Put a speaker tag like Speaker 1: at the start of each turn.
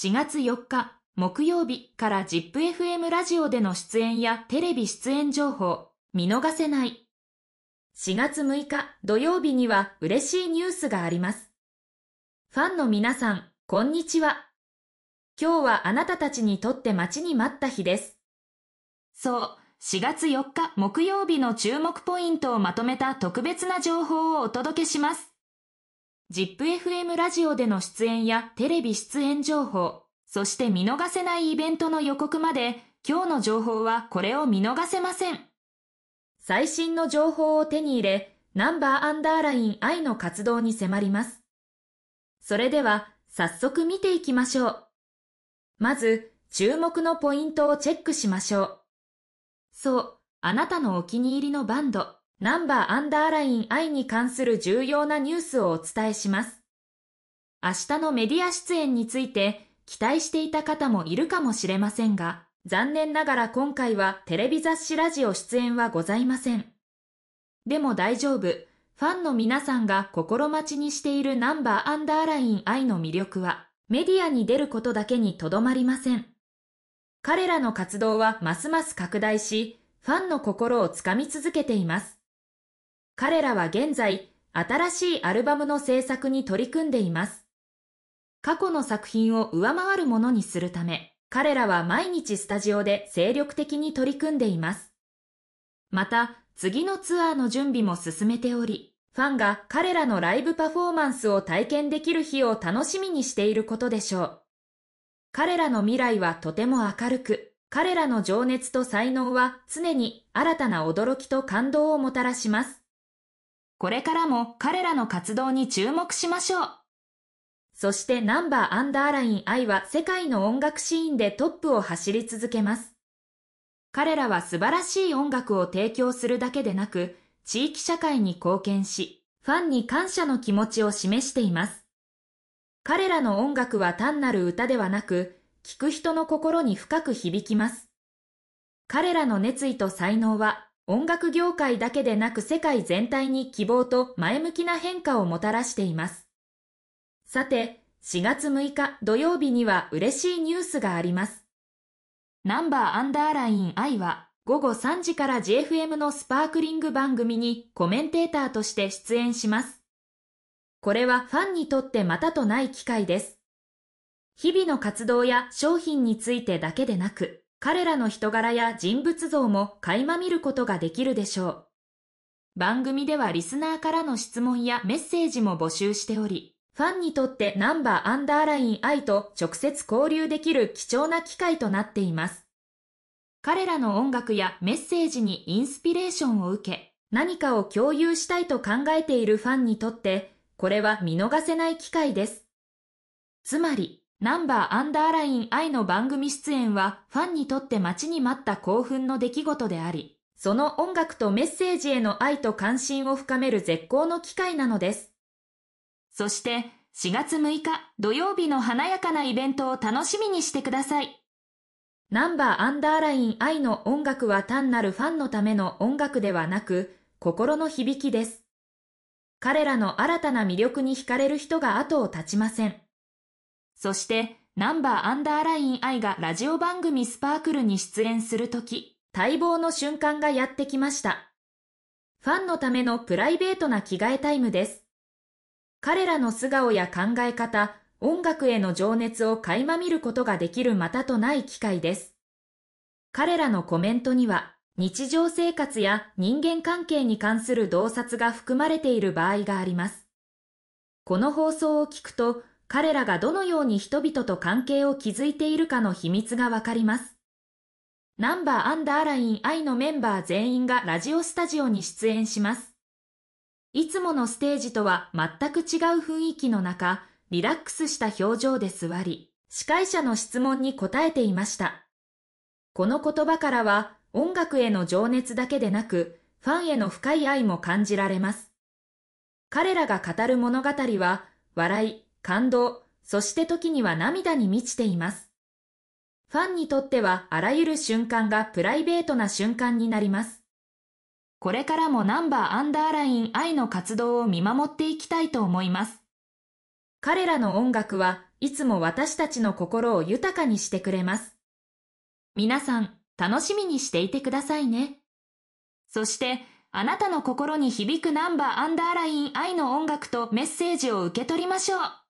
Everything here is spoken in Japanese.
Speaker 1: 4月4日木曜日から ZIPFM ラジオでの出演やテレビ出演情報、見逃せない。4月6日土曜日には嬉しいニュースがあります。ファンの皆さん、こんにちは。今日はあなたたちにとって待ちに待った日です。そう、4月4日木曜日の注目ポイントをまとめた特別な情報をお届けします。ZIPFM ラジオでの出演やテレビ出演情報、そして見逃せないイベントの予告まで、今日の情報はこれを見逃せません。最新の情報を手に入れ、ナンバーアンダーライン I の活動に迫ります。それでは、早速見ていきましょう。まず、注目のポイントをチェックしましょう。そう、あなたのお気に入りのバンド、ナンバーアンダーライン I に関する重要なニュースをお伝えします。明日のメディア出演について期待していた方もいるかもしれませんが、残念ながら今回はテレビ雑誌ラジオ出演はございません。でも大丈夫。ファンの皆さんが心待ちにしているナンバーアンダーライン I の魅力はメディアに出ることだけにとどまりません。彼らの活動はますます拡大し、ファンの心をつかみ続けています。彼らは現在、新しいアルバムの制作に取り組んでいます。過去の作品を上回るものにするため、彼らは毎日スタジオで精力的に取り組んでいます。また、次のツアーの準備も進めており、ファンが彼らのライブパフォーマンスを体験できる日を楽しみにしていることでしょう。彼らの未来はとても明るく、彼らの情熱と才能は常に新たな驚きと感動をもたらします。これからも彼らの活動に注目しましょう。そしてナンバーアンダーライン I は世界の音楽シーンでトップを走り続けます。彼らは素晴らしい音楽を提供するだけでなく、地域社会に貢献し、ファンに感謝の気持ちを示しています。彼らの音楽は単なる歌ではなく、聴く人の心に深く響きます。彼らの熱意と才能は、音楽業界だけでなく世界全体に希望と前向きな変化をもたらしています。さて、4月6日土曜日には嬉しいニュースがあります。ナンバーアンダーライン I は午後3時から JFM のスパークリング番組にコメンテーターとして出演します。これはファンにとってまたとない機会です。日々の活動や商品についてだけでなく、彼らの人柄や人物像も垣間見ることができるでしょう。番組ではリスナーからの質問やメッセージも募集しており、ファンにとってナンバーアンダーライン I と直接交流できる貴重な機会となっています。彼らの音楽やメッセージにインスピレーションを受け、何かを共有したいと考えているファンにとって、これは見逃せない機会です。つまり、ナンバーアンダーライン I の番組出演はファンにとって待ちに待った興奮の出来事であり、その音楽とメッセージへの愛と関心を深める絶好の機会なのです。そして4月6日土曜日の華やかなイベントを楽しみにしてください。ナンバーアンダーライン I の音楽は単なるファンのための音楽ではなく、心の響きです。彼らの新たな魅力に惹かれる人が後を絶ちません。そして、ナンバーアンダーライン I がラジオ番組スパークルに出演するとき、待望の瞬間がやってきました。ファンのためのプライベートな着替えタイムです。彼らの素顔や考え方、音楽への情熱を垣間見ることができるまたとない機会です。彼らのコメントには、日常生活や人間関係に関する洞察が含まれている場合があります。この放送を聞くと、彼らがどのように人々と関係を築いているかの秘密がわかります。ナンバーアンダーライン I のメンバー全員がラジオスタジオに出演します。いつものステージとは全く違う雰囲気の中、リラックスした表情で座り、司会者の質問に答えていました。この言葉からは、音楽への情熱だけでなく、ファンへの深い愛も感じられます。彼らが語る物語は、笑い、感動、そして時には涙に満ちています。ファンにとってはあらゆる瞬間がプライベートな瞬間になります。これからもナンバーアンダーライン愛の活動を見守っていきたいと思います。彼らの音楽はいつも私たちの心を豊かにしてくれます。皆さん、楽しみにしていてくださいね。そして、あなたの心に響くナンバーアンダーライン愛の音楽とメッセージを受け取りましょう。